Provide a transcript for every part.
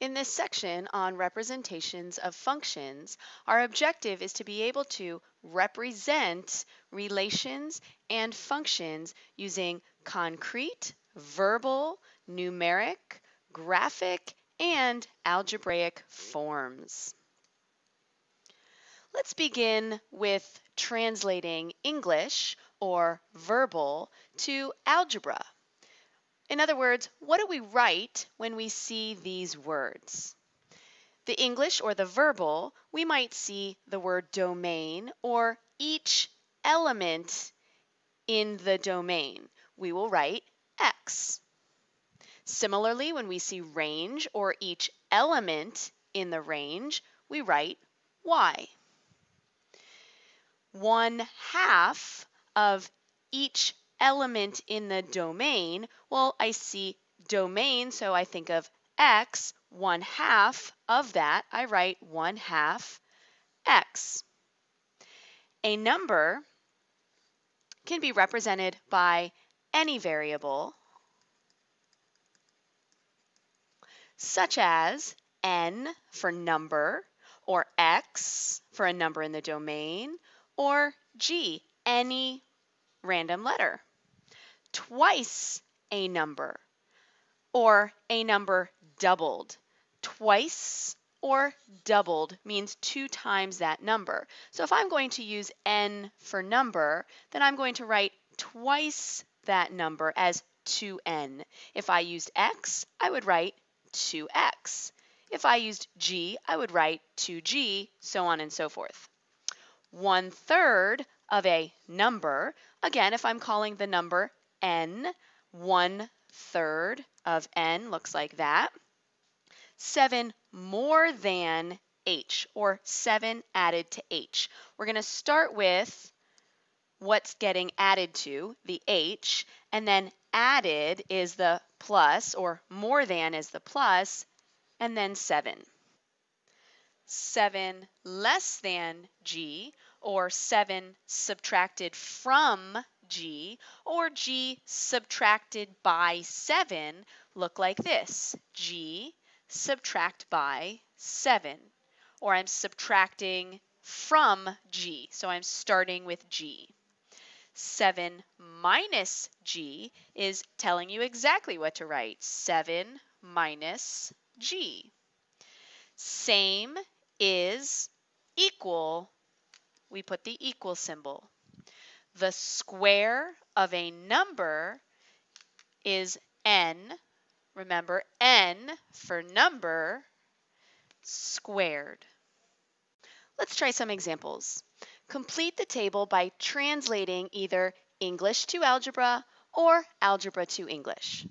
In this section on representations of functions, our objective is to be able to represent relations and functions using concrete, verbal, numeric, graphic, and algebraic forms. Let's begin with translating English or verbal to algebra. In other words, what do we write when we see these words? The English or the verbal, we might see the word domain or each element in the domain. We will write X. Similarly, when we see range or each element in the range, we write Y. One half of each element in the domain, well, I see domain, so I think of x, one half of that, I write one half x. A number can be represented by any variable, such as n for number, or x for a number in the domain, or g, any random letter twice a number or a number doubled. Twice or doubled means two times that number. So if I'm going to use n for number, then I'm going to write twice that number as 2n. If I used x, I would write 2x. If I used g, I would write 2g, so on and so forth. One third of a number, again, if I'm calling the number n, one third of n looks like that. 7 more than h, or 7 added to h. We're going to start with what's getting added to, the h, and then added is the plus, or more than is the plus, and then 7. 7 less than g, or 7 subtracted from g, or g subtracted by 7 look like this. g subtract by 7. Or I'm subtracting from g, so I'm starting with g. 7 minus g is telling you exactly what to write. 7 minus g. Same is equal. We put the equal symbol. The square of a number is n. Remember, n for number squared. Let's try some examples. Complete the table by translating either English to algebra or algebra to English.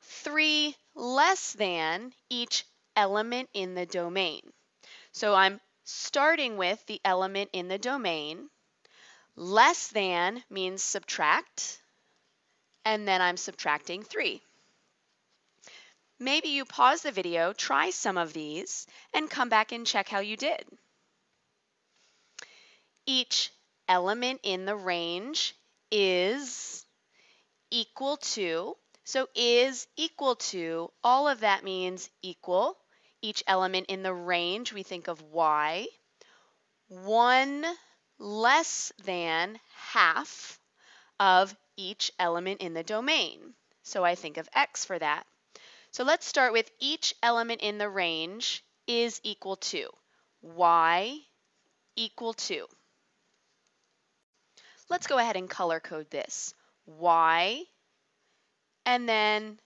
3 less than each element in the domain. So I'm starting with the element in the domain. Less than means subtract, and then I'm subtracting 3. Maybe you pause the video, try some of these, and come back and check how you did. Each element in the range is equal to, so is equal to, all of that means equal. Each element in the range, we think of y. 1 less than half of each element in the domain. So I think of x for that. So let's start with each element in the range is equal to y equal to. Let's go ahead and color code this. y and then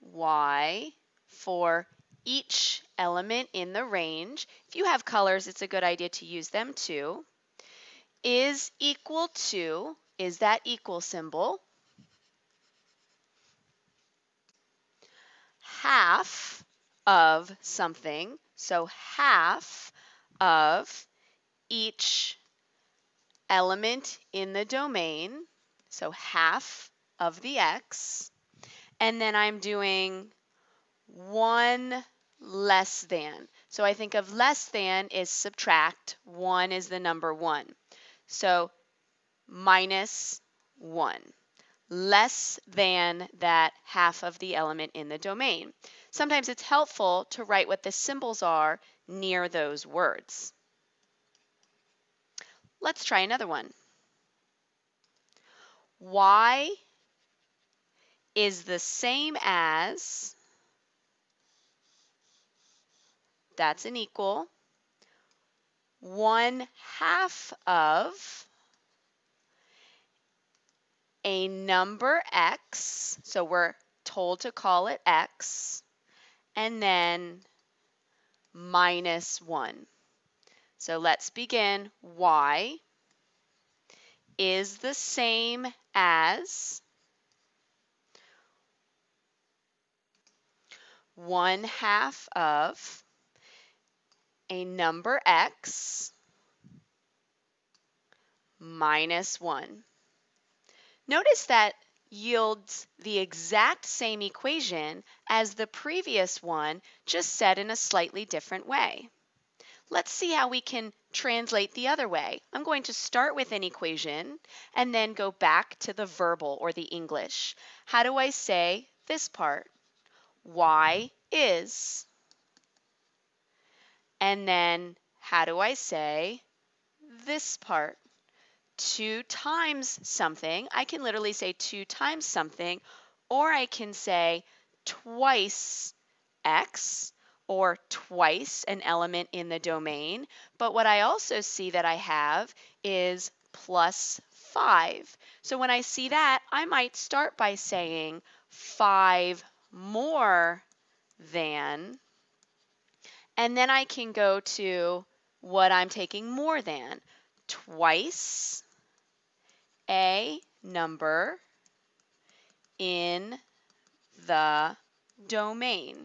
y for each element in the range. If you have colors, it's a good idea to use them too is equal to, is that equal symbol, half of something, so half of each element in the domain, so half of the x, and then I'm doing one less than. So I think of less than is subtract, one is the number one. So minus 1, less than that half of the element in the domain. sometimes it's helpful to write what the symbols are near those words. Let's try another one. Y is the same as, that's an equal, 1 half of a number x, so we're told to call it x, and then minus 1. So let's begin. y is the same as 1 half of a number x minus 1. Notice that yields the exact same equation as the previous one, just said in a slightly different way. Let's see how we can translate the other way. I'm going to start with an equation and then go back to the verbal or the English. How do I say this part? Y is. And then how do I say this part? 2 times something. I can literally say 2 times something, or I can say twice x or twice an element in the domain. But what I also see that I have is plus 5. So when I see that, I might start by saying 5 more than, and then I can go to what I'm taking more than, twice a number in the domain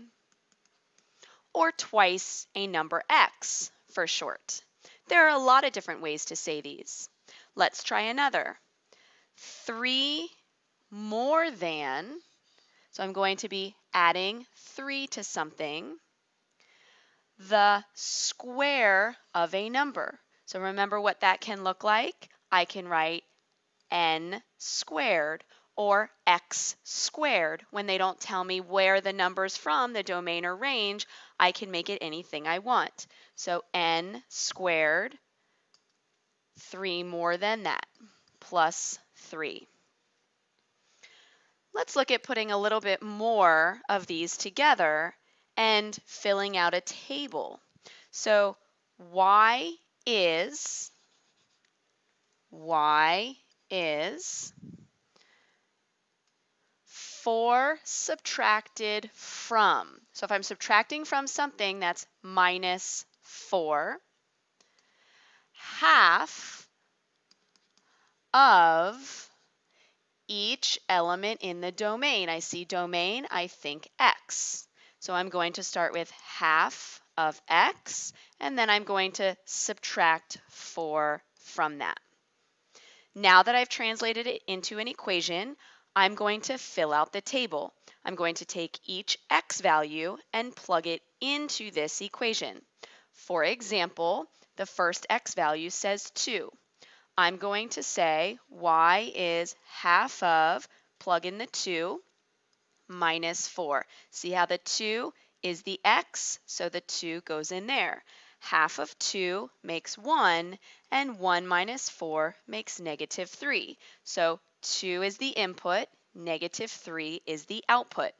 or twice a number x for short. There are a lot of different ways to say these. Let's try another. 3 more than, so I'm going to be adding 3 to something, the square of a number. So remember what that can look like? I can write n squared or x squared. When they don't tell me where the number's from, the domain or range, I can make it anything I want. So n squared, 3 more than that, plus 3. Let's look at putting a little bit more of these together and filling out a table. So y is, y is 4 subtracted from. So if I'm subtracting from something, that's minus 4. Half of each element in the domain. I see domain, I think x. So I'm going to start with half of x, and then I'm going to subtract 4 from that. Now that I've translated it into an equation, I'm going to fill out the table. I'm going to take each x value and plug it into this equation. For example, the first x value says 2. I'm going to say y is half of, plug in the 2, minus 4. See how the 2 is the x, so the 2 goes in there. Half of 2 makes 1, and 1 minus 4 makes negative 3. So 2 is the input, negative 3 is the output.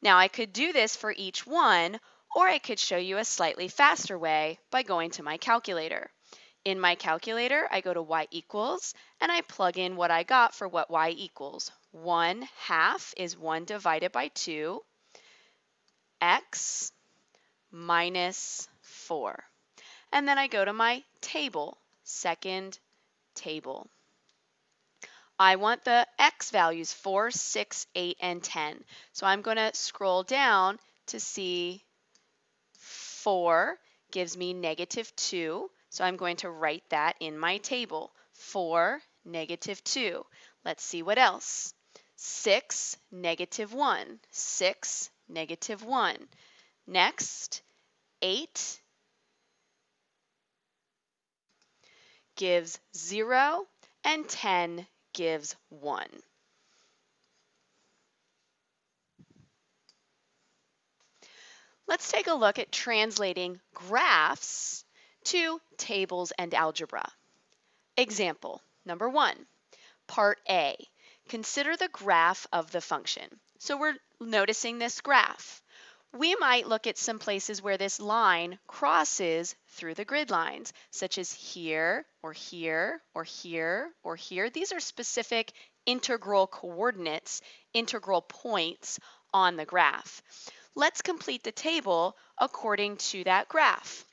Now I could do this for each one, or I could show you a slightly faster way by going to my calculator. In my calculator, I go to y equals, and I plug in what I got for what y equals. 1 half is 1 divided by 2, x minus 4. And then I go to my table, second table. I want the x values 4, 6, 8, and 10. So I'm going to scroll down to see 4 gives me negative 2. So I'm going to write that in my table. 4, negative 2. Let's see what else. 6, negative 1. 6, negative 1. Next, 8 gives 0 and 10 gives 1. Let's take a look at translating graphs to tables and algebra. Example number one, part A. Consider the graph of the function. So we're noticing this graph. We might look at some places where this line crosses through the grid lines, such as here, or here, or here, or here. These are specific integral coordinates, integral points on the graph. Let's complete the table according to that graph.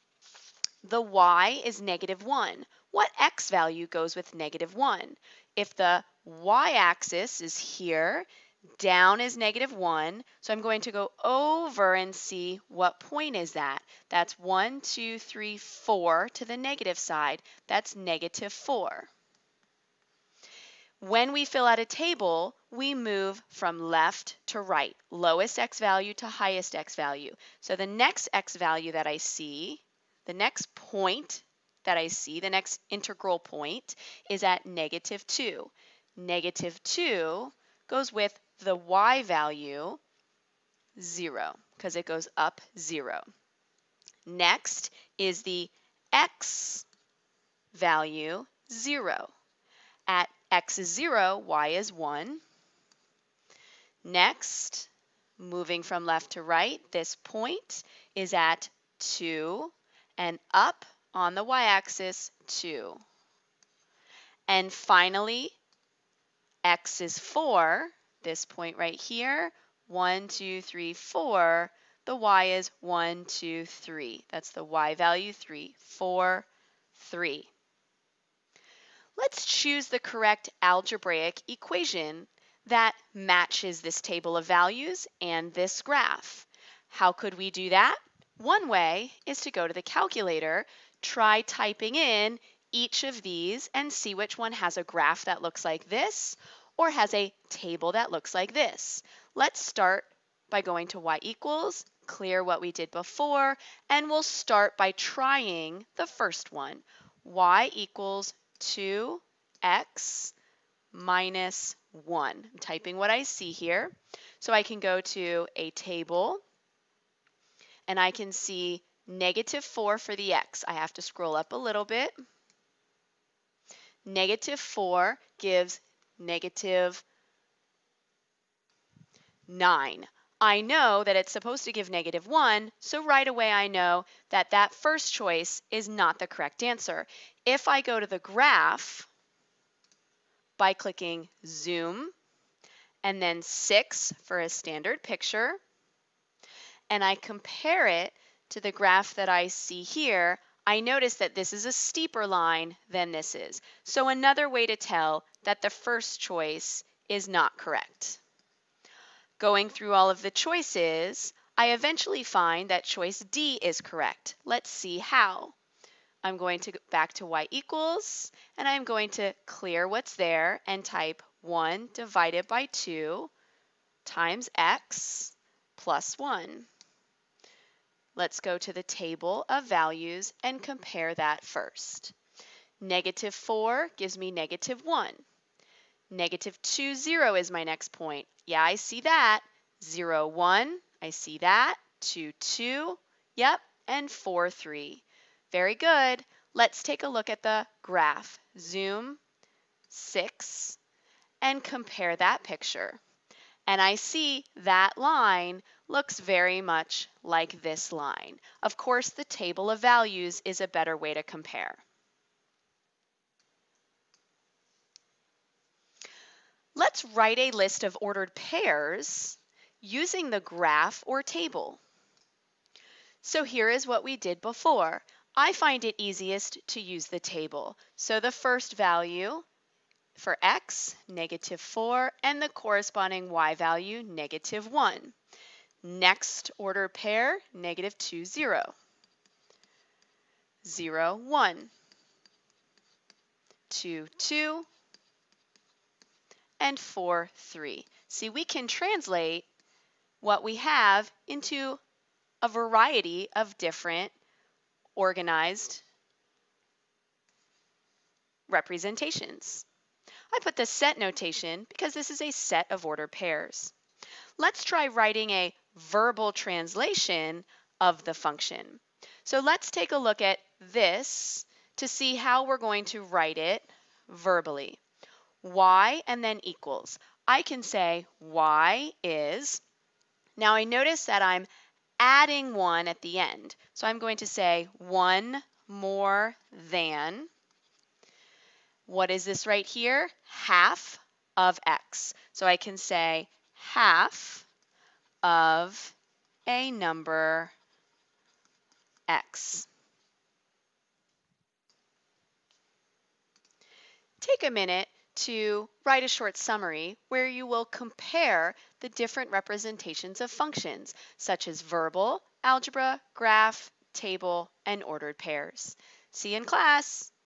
The y is negative 1. What x value goes with negative 1? If the y-axis is here, down is negative 1. So I'm going to go over and see what point is that. That's 1, 2, 3, 4 to the negative side. That's negative 4. When we fill out a table, we move from left to right, lowest x value to highest x value. So the next x value that I see, the next point that I see, the next integral point, is at negative 2. Negative 2 goes with the y value 0 because it goes up 0. Next is the x value 0. At x is 0, y is 1. Next, moving from left to right, this point is at 2 and up on the y-axis 2. And finally, x is 4, this point right here, 1, 2, 3, 4. The y is 1, 2, 3. That's the y value 3, 4, 3. Let's choose the correct algebraic equation that matches this table of values and this graph. How could we do that? One way is to go to the calculator, try typing in each of these and see which one has a graph that looks like this or has a table that looks like this. Let's start by going to y equals, clear what we did before, and we'll start by trying the first one. y equals 2x minus 1. I'm typing what I see here. So I can go to a table, and I can see negative 4 for the x. I have to scroll up a little bit. Negative 4 gives negative 9. I know that it's supposed to give negative 1, so right away I know that that first choice is not the correct answer. If I go to the graph by clicking Zoom and then 6 for a standard picture, and I compare it to the graph that I see here, I notice that this is a steeper line than this is. So another way to tell that the first choice is not correct. Going through all of the choices, I eventually find that choice D is correct. Let's see how. I'm going to go back to y equals, and I'm going to clear what's there and type 1 divided by 2 times x plus 1. Let's go to the table of values and compare that first. Negative 4 gives me negative 1. Negative 2, 0 is my next point. Yeah, I see that. 0, 1, I see that. 2, 2, yep, and 4, 3. Very good. Let's take a look at the graph. Zoom, 6, and compare that picture. And I see that line looks very much like this line. Of course, the table of values is a better way to compare. Let's write a list of ordered pairs using the graph or table. So here is what we did before. I find it easiest to use the table. So the first value for x, negative 4, and the corresponding y value, negative 1. Next order pair, negative 2, 0. 0, 1. 2, 2. And 4, 3. See, we can translate what we have into a variety of different organized representations. I put the set notation because this is a set of ordered pairs. Let's try writing a verbal translation of the function. So let's take a look at this to see how we're going to write it verbally. y and then equals. I can say y is, now I notice that I'm adding 1 at the end. So I'm going to say 1 more than, what is this right here? Half of x. So I can say half of a number x. Take a minute to write a short summary where you will compare the different representations of functions, such as verbal, algebra, graph, table, and ordered pairs. See you in class.